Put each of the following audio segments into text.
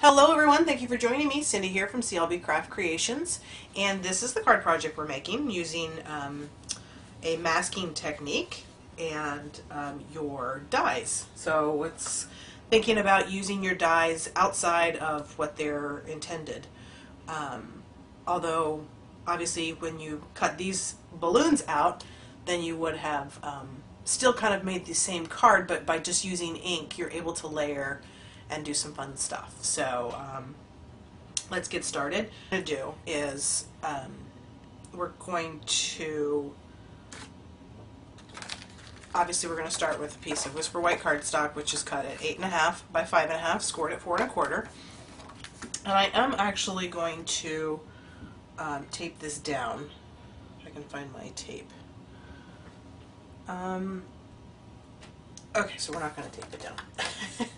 Hello everyone, thank you for joining me. Cindy here from CLB Craft Creations and this is the card project we're making using um, a masking technique and um, your dies. So it's thinking about using your dies outside of what they're intended. Um, although obviously when you cut these balloons out then you would have um, still kind of made the same card but by just using ink you're able to layer and do some fun stuff. So um, let's get started. What going to do is um, we're going to, obviously we're going to start with a piece of Whisper White cardstock which is cut at 8.5 by 5.5, scored at 4 and a quarter. And I am actually going to um, tape this down. If I can find my tape. Um, okay, so we're not going to tape it down.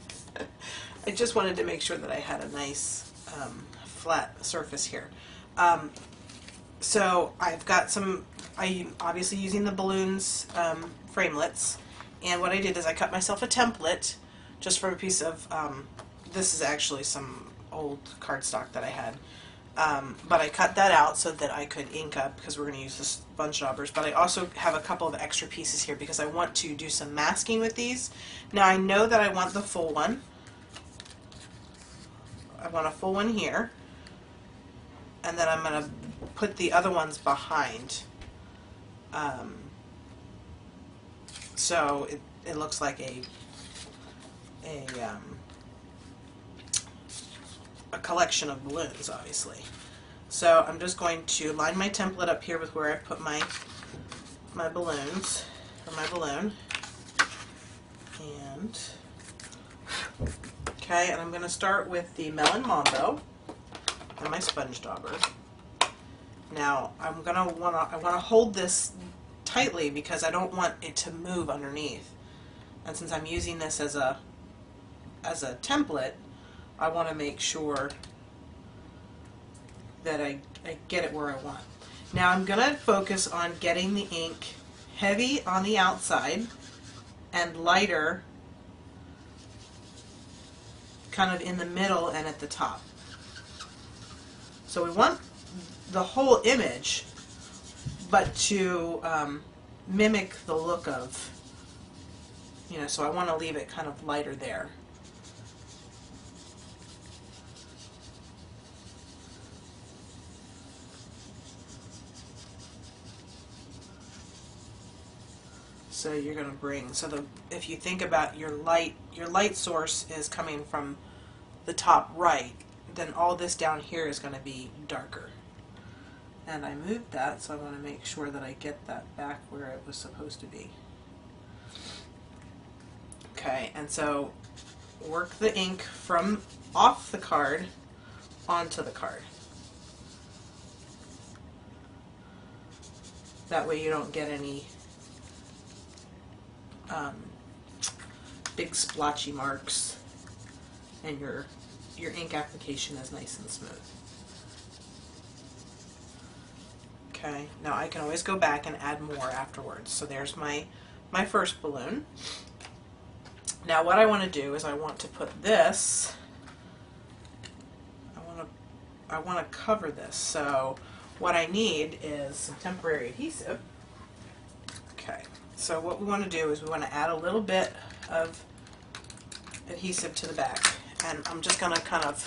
I just wanted to make sure that I had a nice um, flat surface here. Um, so I've got some, I'm obviously using the balloons um, framelits, and what I did is I cut myself a template just from a piece of, um, this is actually some old cardstock that I had, um, but I cut that out so that I could ink up because we're going to use this sponge daubers. But I also have a couple of extra pieces here because I want to do some masking with these. Now I know that I want the full one, I want a full one here. And then I'm going to put the other ones behind. Um, so it, it looks like a a um, a collection of balloons, obviously. So I'm just going to line my template up here with where I put my my balloons, or my balloon, and Okay, and I'm going to start with the Melon Mambo and my sponge dauber. Now, I'm going to want to I want to hold this tightly because I don't want it to move underneath. And since I'm using this as a as a template, I want to make sure that I, I get it where I want. Now I'm going to focus on getting the ink heavy on the outside and lighter kind of in the middle and at the top. So we want the whole image, but to um, mimic the look of, you know, so I want to leave it kind of lighter there. So you're going to bring, so the, if you think about your light, your light source is coming from the top right, then all this down here is going to be darker. And I moved that, so I want to make sure that I get that back where it was supposed to be. Okay, and so work the ink from off the card onto the card. That way you don't get any um, big splotchy marks and your your ink application is nice and smooth. Okay, now I can always go back and add more afterwards. So there's my my first balloon. Now what I want to do is I want to put this I want to I want to cover this. So what I need is some temporary adhesive. Okay. So what we want to do is we want to add a little bit of adhesive to the back. And I'm just going to kind of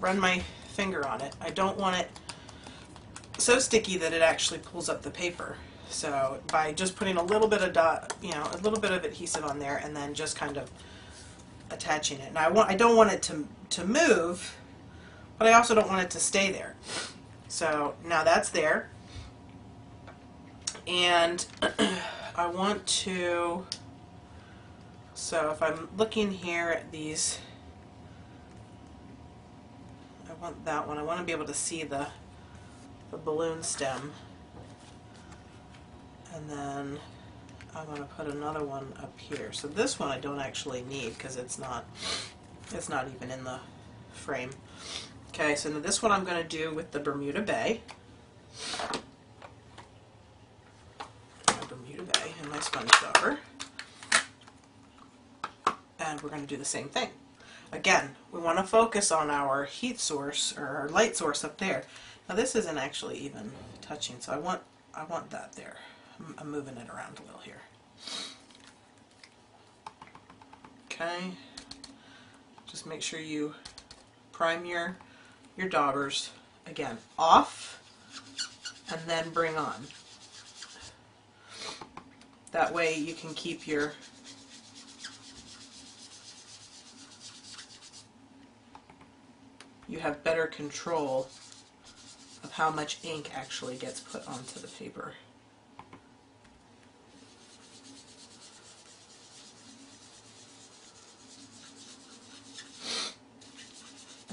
run my finger on it. I don't want it so sticky that it actually pulls up the paper. So by just putting a little bit of dot, you know, a little bit of adhesive on there and then just kind of attaching it. Now I want I don't want it to to move, but I also don't want it to stay there. So now that's there and I want to, so if I'm looking here at these, I want that one, I want to be able to see the, the balloon stem, and then I'm going to put another one up here. So this one I don't actually need because it's not, it's not even in the frame. Okay, so now this one I'm going to do with the Bermuda Bay. Bermuda Bay and my sponge dauber. And we're going to do the same thing. Again, we want to focus on our heat source or our light source up there. Now this isn't actually even touching, so I want I want that there. I'm, I'm moving it around a little here. Okay. Just make sure you prime your your daubers again off and then bring on. That way you can keep your you have better control of how much ink actually gets put onto the paper.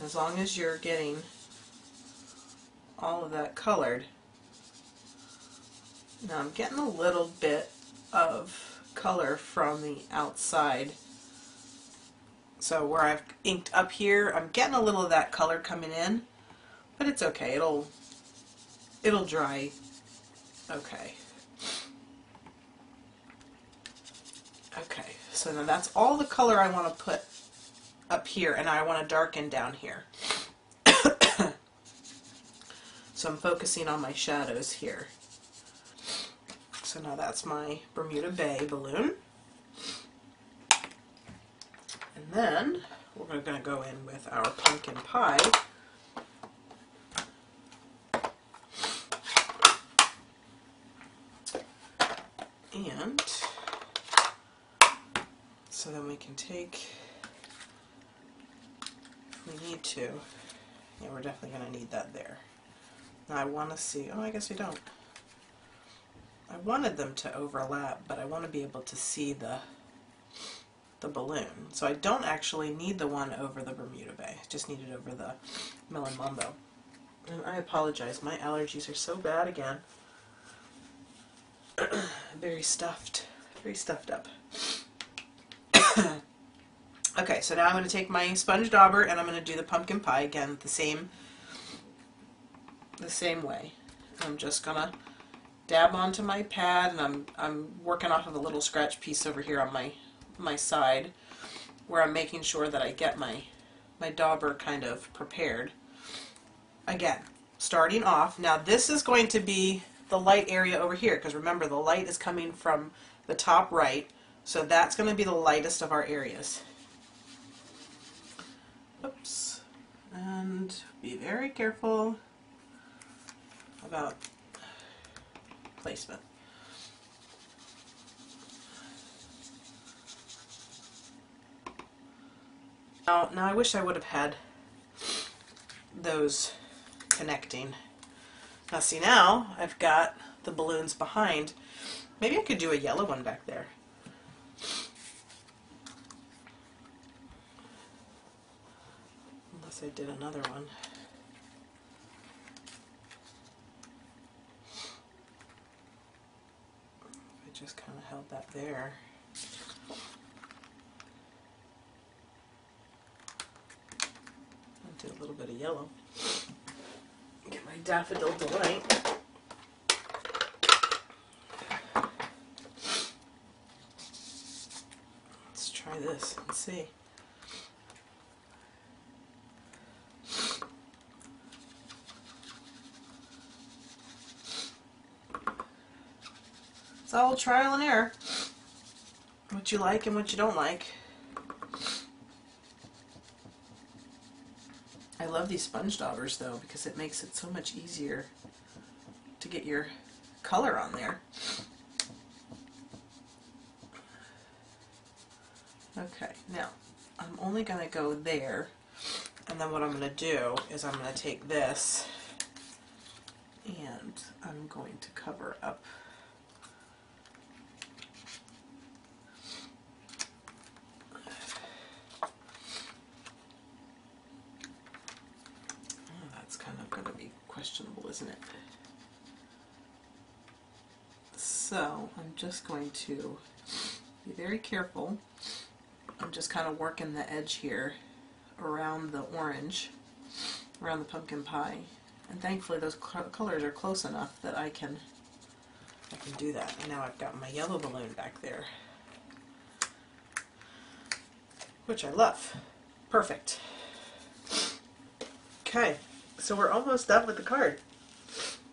As long as you're getting all of that colored. Now I'm getting a little bit of color from the outside. So where I've inked up here, I'm getting a little of that color coming in, but it's okay. It'll it'll dry okay. Okay, so now that's all the color I want to put up here, and I want to darken down here. so I'm focusing on my shadows here. So now that's my Bermuda Bay balloon. And then we're going to go in with our pumpkin pie. And so then we can take, if we need to, yeah, we're definitely going to need that there. Now I want to see, oh, I guess we don't. I wanted them to overlap, but I want to be able to see the the balloon. So I don't actually need the one over the Bermuda Bay. I just need it over the Melon Mambo. And I apologize, my allergies are so bad again. very stuffed, very stuffed up. okay, so now I'm going to take my sponge dauber and I'm going to do the pumpkin pie again the same the same way. I'm just going to dab onto my pad and I'm, I'm working off of a little scratch piece over here on my, my side where I'm making sure that I get my, my dauber kind of prepared. Again, starting off, now this is going to be the light area over here because remember the light is coming from the top right so that's going to be the lightest of our areas. Oops. And be very careful about placement. Now, now I wish I would have had those connecting. Now see now, I've got the balloons behind. Maybe I could do a yellow one back there. Unless I did another one. I just kind of held that there. Yellow. Get my daffodil delight. Let's try this and see. It's all trial and error. What you like and what you don't like. Love these sponge daubers though because it makes it so much easier to get your color on there. Okay, now I'm only going to go there and then what I'm going to do is I'm going to take this and I'm going to cover up isn't it? So I'm just going to be very careful. I'm just kind of working the edge here around the orange, around the pumpkin pie. And thankfully those colors are close enough that I can I can do that. And now I've got my yellow balloon back there, which I love. Perfect. Okay, so we're almost done with the card.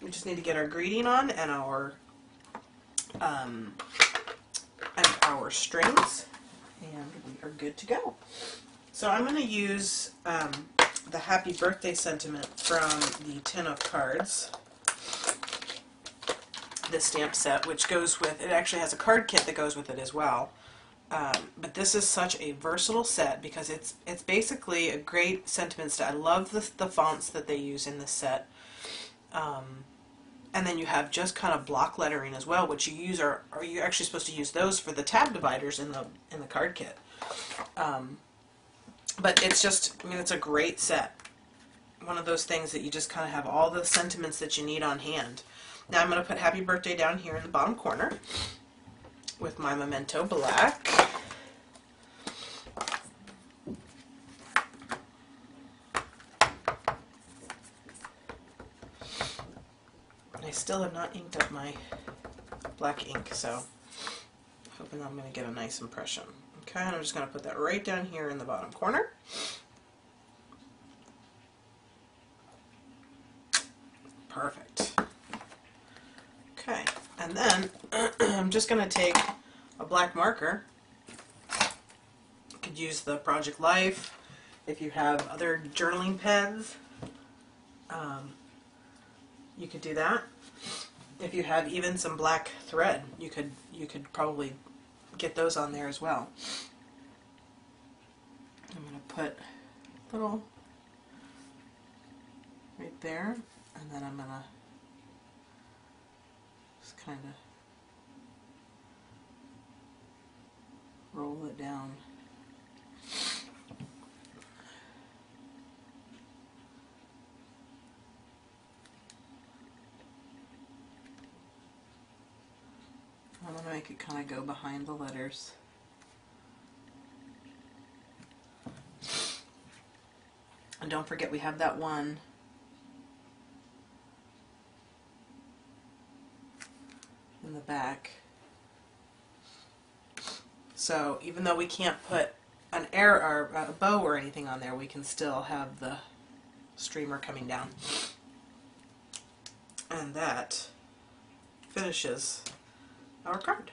We just need to get our greeting on and our um, and our strings, and we are good to go. So I'm going to use um, the Happy Birthday sentiment from the Tin of Cards, the stamp set, which goes with it. Actually has a card kit that goes with it as well. Um, but this is such a versatile set because it's it's basically a great sentiment set. I love the the fonts that they use in this set. Um, and then you have just kind of block lettering as well, which you use are are you actually supposed to use those for the tab dividers in the in the card kit. Um, but it's just I mean it's a great set. One of those things that you just kind of have all the sentiments that you need on hand. Now I'm going to put Happy Birthday down here in the bottom corner with my Memento Black. I still have not inked up my black ink, so hoping I'm going to get a nice impression. Okay, and I'm just going to put that right down here in the bottom corner. Perfect. Okay, and then I'm just going to take a black marker. You could use the Project Life if you have other journaling pens. Um, you could do that. If you have even some black thread, you could you could probably get those on there as well. I'm going to put a little right there, and then I'm going to just kind of roll it down. It kind of go behind the letters. And don't forget we have that one in the back. So even though we can't put an air or a bow or anything on there, we can still have the streamer coming down. And that finishes our card.